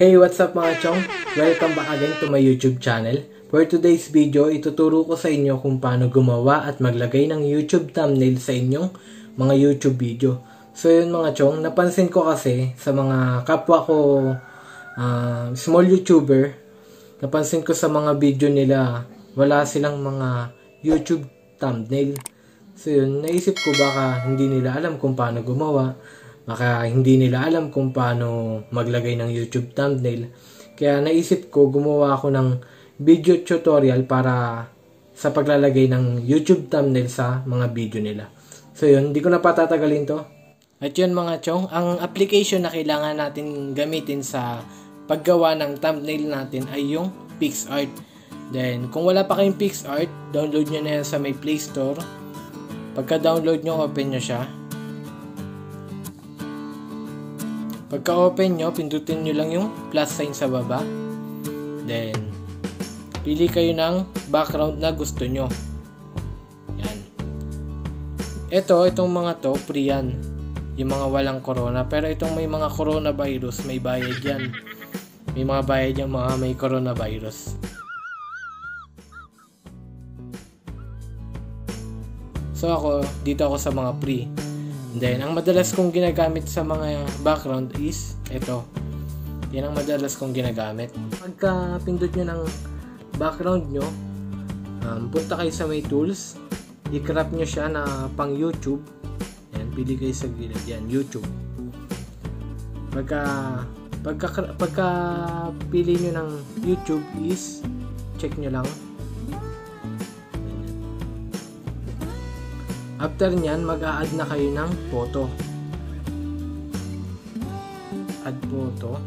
Hey, what's up mga chong? Welcome back again to my YouTube channel. For today's video, ituturo ko sa inyo kung paano gumawa at maglagay ng YouTube thumbnail sa inyong mga YouTube video. So yun mga chong, napansin ko kasi sa mga kapwa ko uh, small YouTuber, napansin ko sa mga video nila, wala silang mga YouTube thumbnail. So yun, naisip ko baka hindi nila alam kung paano gumawa Baka hindi nila alam kung paano maglagay ng YouTube thumbnail. Kaya naisip ko gumawa ako ng video tutorial para sa paglalagay ng YouTube thumbnail sa mga video nila. So yun, hindi ko na patatagalin to. At yun mga chong, ang application na kailangan natin gamitin sa paggawa ng thumbnail natin ay yung PixArt. Then, kung wala pa kayong PixArt, download nyo na yan sa may Play Store. Pagka-download nyo, open nyo siya. Pagka open nyo, pindutin nyo lang yung plus sign sa baba. Then, pili kayo ng background na gusto nyo. Yan. Ito, itong mga to, free yan. Yung mga walang corona. Pero itong may mga coronavirus, may bayad yan. May mga bayad yung mga may coronavirus. So ako, dito ako sa mga free. Then, ang madalas kong ginagamit sa mga background is ito. Yan ang madalas kong ginagamit. Pagka pindot nyo ng background nyo, um, punta kayo sa may tools, i-crop nyo siya na pang YouTube. Yan, pili kayo sa gilid. Yan, YouTube. Pagka, pagka, pagka pili nyo ng YouTube is, check nyo lang After nyan, mag-a-add na kayo ng photo. Add photo.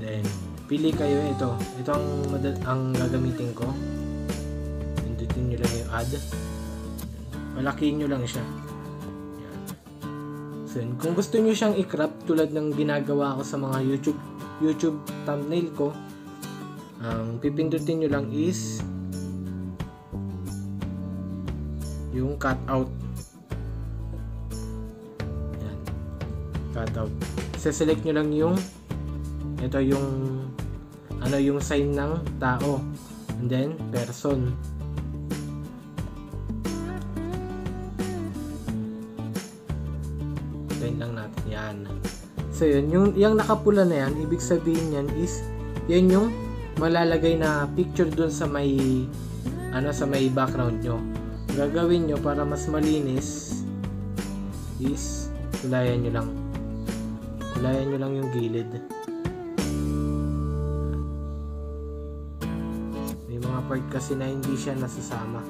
Then, pili kayo ito. Ito ang, ang gagamitin ko. Pindutin nyo lang yung add. Malakihin nyo lang siya. Yan. So, kung gusto nyo siyang i-crop tulad ng ginagawa ko sa mga YouTube YouTube thumbnail ko, ang um, pipindutin nyo lang is yung cut out. Yan. Cut out. Select nyo lang yung ito yung ano yung sign ng tao. And then person. Patayin lang natin. Yan. So yun. Yung, yung nakapula na yan ibig sabihin yan is yan yung malalagay na picture dun sa may ano sa may background nyo gagawin nyo para mas malinis is kulayan nyo lang. Kulayan nyo lang yung gilid. May mga part kasi na hindi siya nasasama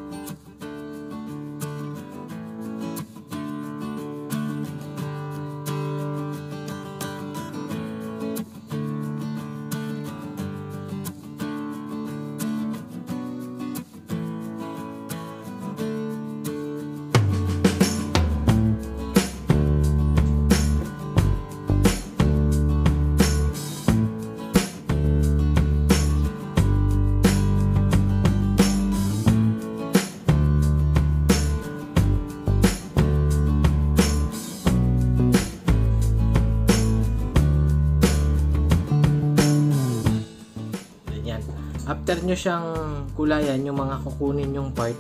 after nyo siyang kulayan yung mga kukunin yung part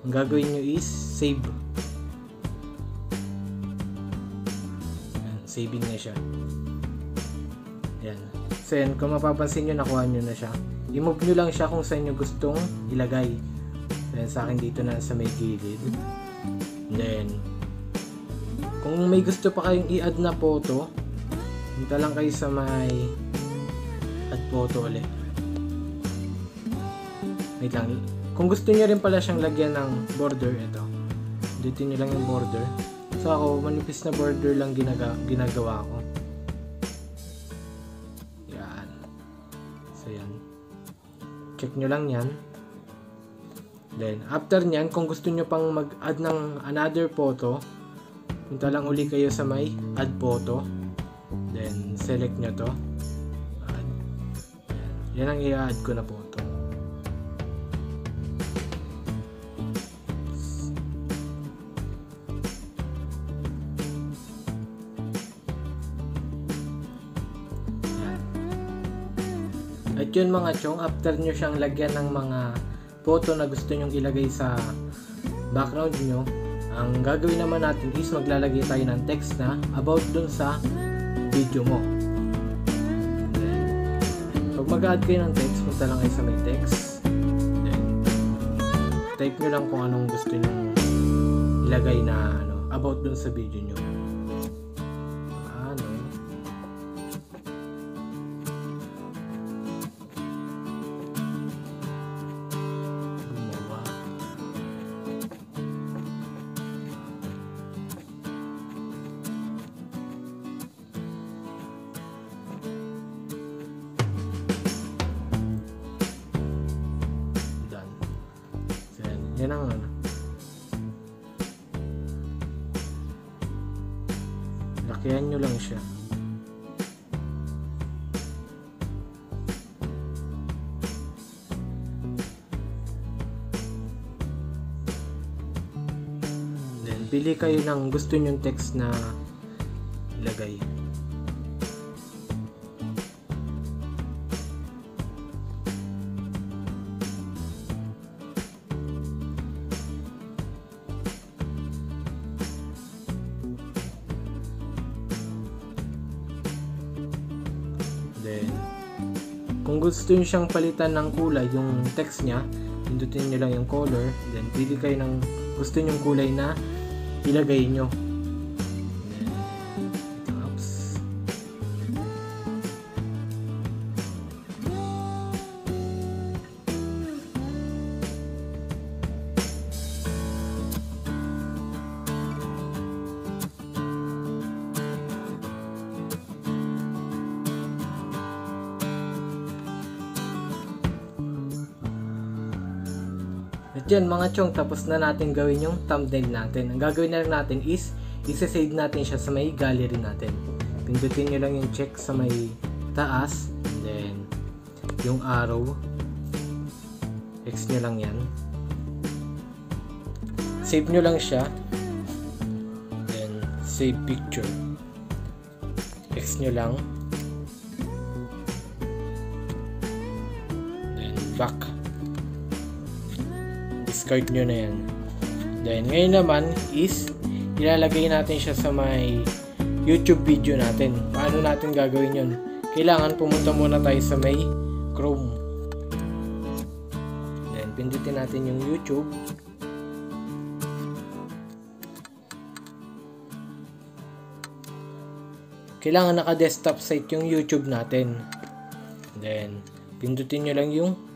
ang gagawin nyo is save. Ayan, saving na siya. Yan so yan kung mapapansin nyo nakuha nyo na siya. I-move nyo lang siya kung saan nyo gustong ilagay. So yan sa akin dito na sa may gilid. Then kung may gusto pa kayong i-add na photo punta lang kayo sa may add photo ulit Wait lang. Kung gusto niyo rin pala siyang lagyan ng border, ito. Dito niyo lang yung border. So ako, manipis na border lang ginaga ginagawa ko. Yan. So yan. Check nyo lang yan. Then, after nyan, kung gusto nyo pang mag-add ng another photo, punta lang uli kayo sa may add photo. Then, select nyo to. Add. Yan. ang i-add ko na photo. At yun mga chong, after nyo siyang lagyan ng mga photo na gusto nyong ilagay sa background nyo, ang gagawin naman natin is maglalagay tayo ng text na about dun sa video mo. Pag mag-add kayo ng text, punta lang kayo sa may text. Then, type nyo lang kung anong gusto nyo ilagay na ano, about dun sa video nyo. Yan. Ang ano. Lakihan nyo lang siya. Then, pili kayo ng gusto nyong text na ilagay. Then, kung gusto nyo siyang palitan ng kulay, yung text niya, pindutin nyo lang yung color, then pili kayo ng gusto nyong kulay na ilagay nyo. At yan mga chong, tapos na natin gawin yung thumbnail natin. Ang gagawin na lang natin is, isa-save natin siya sa may gallery natin. Pindutin nyo lang yung check sa may taas, and then yung arrow, X nyo lang yan. Save nyo lang siya, then save picture. X nyo lang, then back discard nyo na yan. Then, ngayon naman is, ilalagay natin siya sa may YouTube video natin. Paano natin gagawin yun? Kailangan pumunta muna tayo sa may Chrome. Then, pindutin natin yung YouTube. Kailangan naka-desktop site yung YouTube natin. Then, pindutin nyo lang yung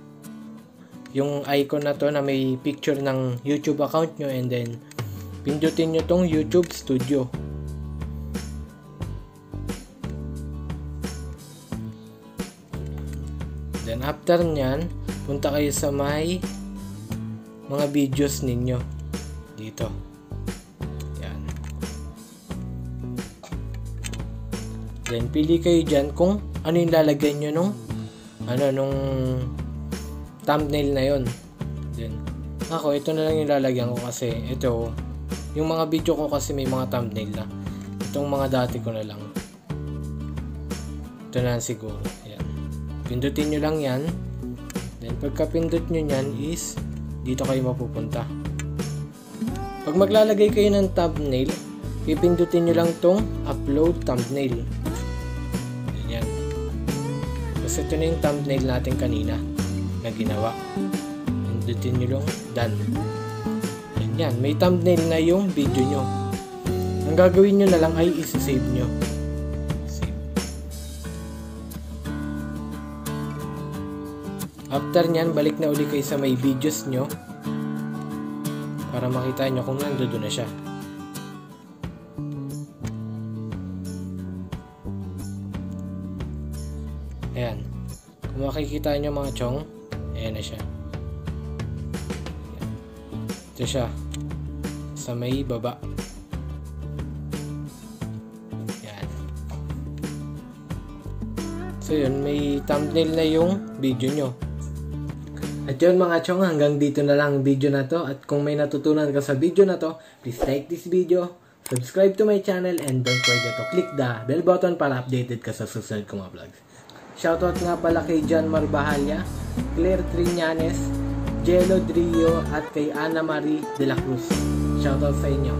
yung icon na to na may picture ng YouTube account nyo and then pindutin nyo tong YouTube Studio. Then after nyan, punta kayo sa may mga videos ninyo dito. Yan. Then pili kayo dyan kung ano yung lalagyan nyo nung ano nung thumbnail na yon. Then, ako, ito na lang yung lalagyan ko kasi ito, yung mga video ko kasi may mga thumbnail na. Itong mga dati ko na lang. Ito na siguro. Ayan. Pindutin nyo lang yan. Then, pagka pindot nyo yan is, dito kayo mapupunta. Pag maglalagay kayo ng thumbnail, pipindutin nyo lang tong upload thumbnail. Ganyan. Kasi ito na yung thumbnail natin kanina na ginawa. Pindutin nyo lang, done. Yan, may thumbnail na yung video nyo. Ang gagawin nyo na lang ay isi-save nyo. Save. After nyan, balik na uli kayo sa may videos nyo para makita nyo kung nandoon na siya. Ayan. Kung makikita nyo mga chong, ayan na siya. Ito siya. Sa may baba. Yan. So yun, may thumbnail na yung video nyo. At yun mga chong, hanggang dito na lang ang video na to. At kung may natutunan ka sa video na to, please like this video, subscribe to my channel, and don't forget to click the bell button para updated ka sa susunod kong mga vlogs. Shoutout nga pala kay John Marbahalia, Claire Triñanes, Jello Drio at kay Ana Marie de la Cruz. Shoutout sa inyo.